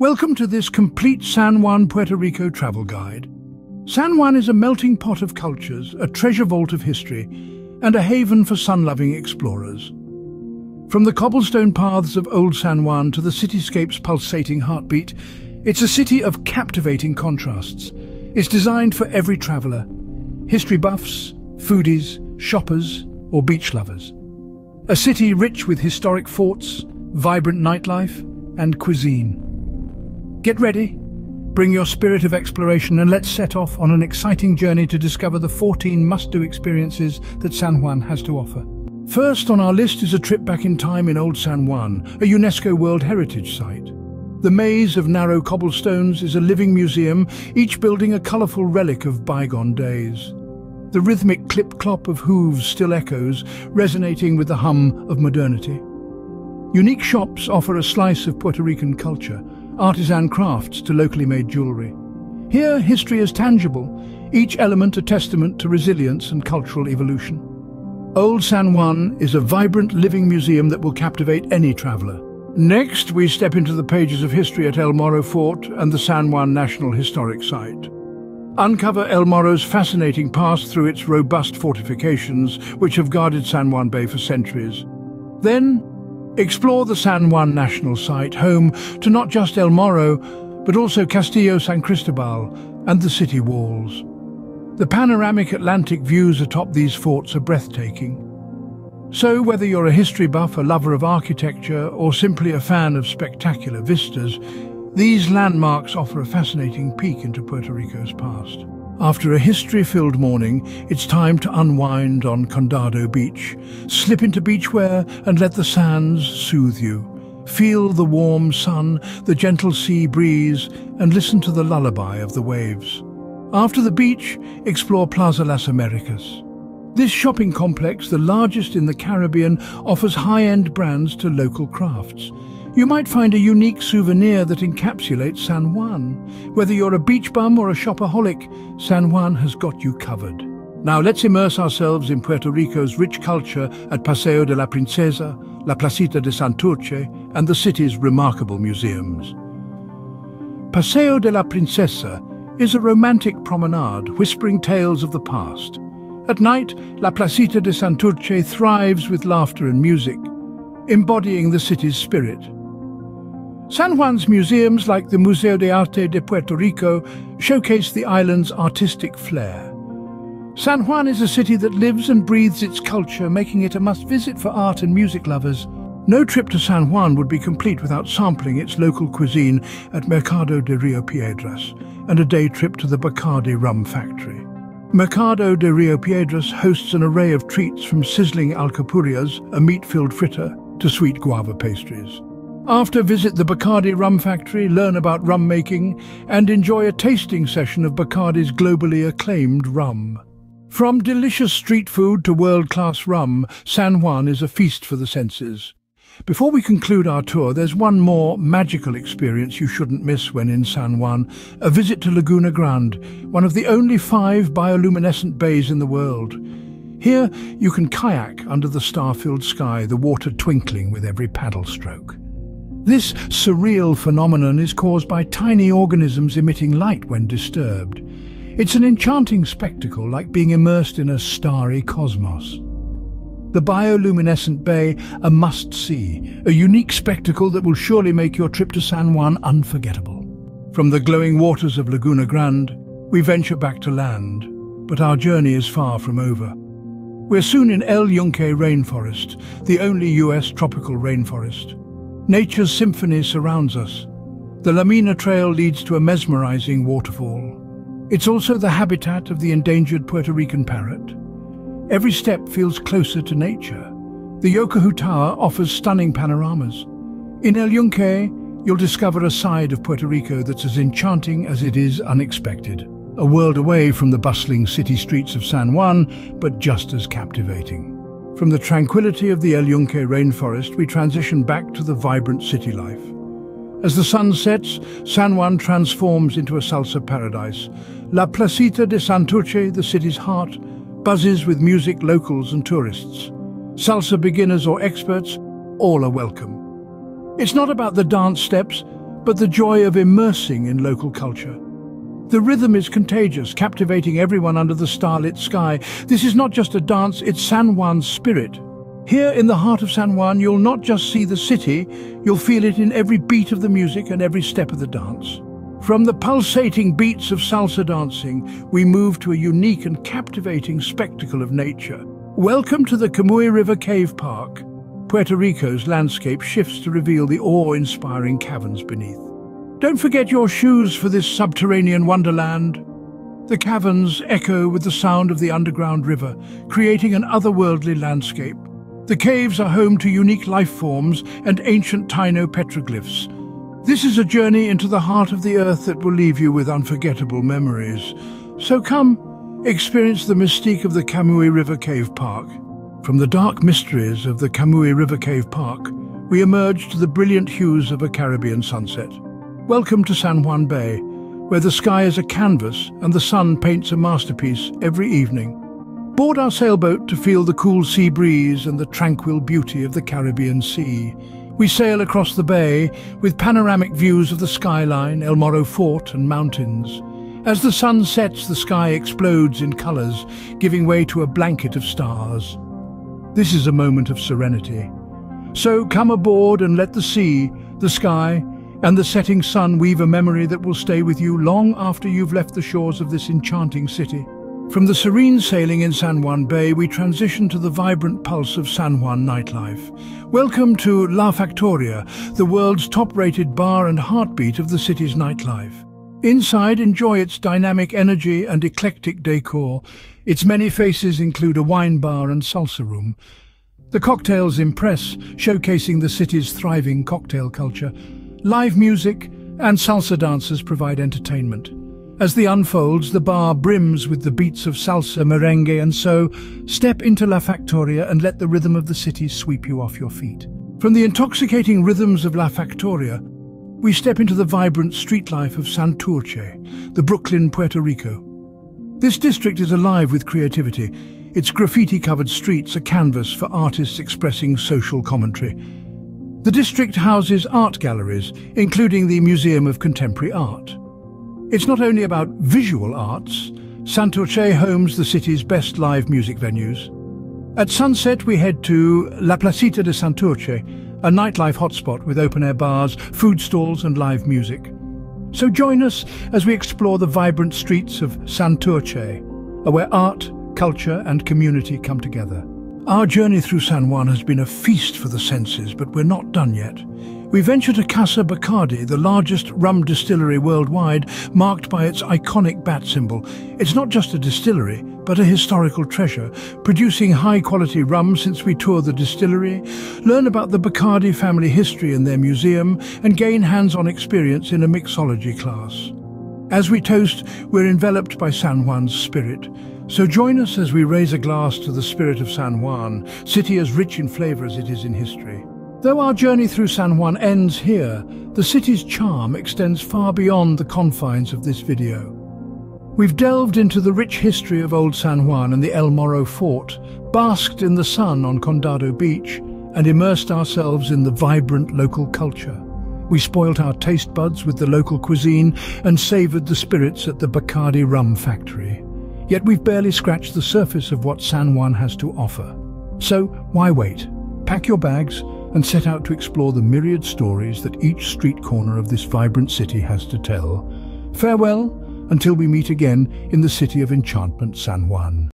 Welcome to this complete San Juan, Puerto Rico travel guide. San Juan is a melting pot of cultures, a treasure vault of history, and a haven for sun-loving explorers. From the cobblestone paths of Old San Juan to the cityscape's pulsating heartbeat, it's a city of captivating contrasts. It's designed for every traveller, history buffs, foodies, shoppers, or beach lovers. A city rich with historic forts, vibrant nightlife, and cuisine. Get ready, bring your spirit of exploration and let's set off on an exciting journey to discover the 14 must-do experiences that San Juan has to offer. First on our list is a trip back in time in Old San Juan, a UNESCO World Heritage Site. The maze of narrow cobblestones is a living museum, each building a colourful relic of bygone days. The rhythmic clip-clop of hooves still echoes, resonating with the hum of modernity. Unique shops offer a slice of Puerto Rican culture, artisan crafts to locally made jewellery. Here, history is tangible, each element a testament to resilience and cultural evolution. Old San Juan is a vibrant living museum that will captivate any traveller. Next, we step into the pages of history at El Morro Fort and the San Juan National Historic Site. Uncover El Morro's fascinating past through its robust fortifications, which have guarded San Juan Bay for centuries. Then, explore the San Juan National Site, home to not just El Morro, but also Castillo San Cristobal and the city walls. The panoramic Atlantic views atop these forts are breathtaking. So whether you're a history buff, a lover of architecture, or simply a fan of spectacular vistas, these landmarks offer a fascinating peek into Puerto Rico's past. After a history-filled morning, it's time to unwind on Condado Beach. Slip into beachwear and let the sands soothe you. Feel the warm sun, the gentle sea breeze, and listen to the lullaby of the waves. After the beach, explore Plaza Las Americas. This shopping complex, the largest in the Caribbean, offers high-end brands to local crafts. You might find a unique souvenir that encapsulates San Juan. Whether you're a beach bum or a shopaholic, San Juan has got you covered. Now let's immerse ourselves in Puerto Rico's rich culture at Paseo de la Princesa, La Placita de Santurce, and the city's remarkable museums. Paseo de la Princesa is a romantic promenade whispering tales of the past. At night, La Placita de Santurce thrives with laughter and music, embodying the city's spirit. San Juan's museums, like the Museo de Arte de Puerto Rico, showcase the island's artistic flair. San Juan is a city that lives and breathes its culture, making it a must-visit for art and music lovers. No trip to San Juan would be complete without sampling its local cuisine at Mercado de Rio Piedras and a day trip to the Bacardi rum factory. Mercado de Rio Piedras hosts an array of treats from sizzling alcapurrias, a meat-filled fritter, to sweet guava pastries. After visit the Bacardi rum factory, learn about rum making, and enjoy a tasting session of Bacardi's globally acclaimed rum. From delicious street food to world-class rum, San Juan is a feast for the senses. Before we conclude our tour, there's one more magical experience you shouldn't miss when in San Juan, a visit to Laguna Grande, one of the only five bioluminescent bays in the world. Here, you can kayak under the star-filled sky, the water twinkling with every paddle stroke. This surreal phenomenon is caused by tiny organisms emitting light when disturbed. It's an enchanting spectacle, like being immersed in a starry cosmos. The bioluminescent bay, a must-see, a unique spectacle that will surely make your trip to San Juan unforgettable. From the glowing waters of Laguna Grande, we venture back to land, but our journey is far from over. We're soon in El Yunque rainforest, the only US tropical rainforest. Nature's symphony surrounds us. The La Mina Trail leads to a mesmerizing waterfall. It's also the habitat of the endangered Puerto Rican parrot. Every step feels closer to nature. The Yokahu Tower offers stunning panoramas. In El Yunque, you'll discover a side of Puerto Rico that's as enchanting as it is unexpected. A world away from the bustling city streets of San Juan, but just as captivating. From the tranquility of the El Yunque rainforest, we transition back to the vibrant city life. As the sun sets, San Juan transforms into a salsa paradise. La Placita de Santurce, the city's heart, buzzes with music locals and tourists. Salsa beginners or experts, all are welcome. It's not about the dance steps, but the joy of immersing in local culture. The rhythm is contagious, captivating everyone under the starlit sky. This is not just a dance, it's San Juan's spirit. Here in the heart of San Juan, you'll not just see the city, you'll feel it in every beat of the music and every step of the dance. From the pulsating beats of salsa dancing, we move to a unique and captivating spectacle of nature. Welcome to the Camuy River Cave Park. Puerto Rico's landscape shifts to reveal the awe-inspiring caverns beneath. Don't forget your shoes for this subterranean wonderland. The caverns echo with the sound of the underground river, creating an otherworldly landscape. The caves are home to unique life forms and ancient Taino petroglyphs. This is a journey into the heart of the earth that will leave you with unforgettable memories. So come, experience the mystique of the Camuy River Cave Park. From the dark mysteries of the Camuy River Cave Park, we emerge to the brilliant hues of a Caribbean sunset. Welcome to San Juan Bay, where the sky is a canvas and the sun paints a masterpiece every evening. Board our sailboat to feel the cool sea breeze and the tranquil beauty of the Caribbean Sea. We sail across the bay with panoramic views of the skyline, El Morro Fort and mountains. As the sun sets, the sky explodes in colours, giving way to a blanket of stars. This is a moment of serenity. So come aboard and let the sea, the sky, and the setting sun weave a memory that will stay with you long after you've left the shores of this enchanting city. From the serene sailing in San Juan Bay, we transition to the vibrant pulse of San Juan nightlife. Welcome to La Factoria, the world's top-rated bar and heartbeat of the city's nightlife. Inside, enjoy its dynamic energy and eclectic decor. Its many faces include a wine bar and salsa room. The cocktails impress, showcasing the city's thriving cocktail culture. Live music and salsa dancers provide entertainment. As the unfolds, the bar brims with the beats of salsa, merengue and so, step into La Factoria and let the rhythm of the city sweep you off your feet. From the intoxicating rhythms of La Factoria, we step into the vibrant street life of Santurce, the Brooklyn, Puerto Rico. This district is alive with creativity. Its graffiti-covered streets are canvas for artists expressing social commentary. The district houses art galleries, including the Museum of Contemporary Art. It's not only about visual arts, Santurce homes the city's best live music venues. At sunset we head to La Placita de Santurce, a nightlife hotspot with open-air bars, food stalls and live music. So join us as we explore the vibrant streets of Santurce, where art, culture and community come together. Our journey through San Juan has been a feast for the senses, but we're not done yet. We venture to Casa Bacardi, the largest rum distillery worldwide, marked by its iconic bat symbol. It's not just a distillery, but a historical treasure, producing high-quality rum since we tour the distillery, learn about the Bacardi family history in their museum, and gain hands-on experience in a mixology class. As we toast, we're enveloped by San Juan's spirit. So join us as we raise a glass to the spirit of San Juan, city as rich in flavour as it is in history. Though our journey through San Juan ends here, the city's charm extends far beyond the confines of this video. We've delved into the rich history of Old San Juan and the El Morro Fort, basked in the sun on Condado Beach, and immersed ourselves in the vibrant local culture. We spoilt our taste buds with the local cuisine and savoured the spirits at the Bacardi Rum Factory. Yet we've barely scratched the surface of what San Juan has to offer. So why wait? Pack your bags and set out to explore the myriad stories that each street corner of this vibrant city has to tell. Farewell, until we meet again in the city of enchantment San Juan.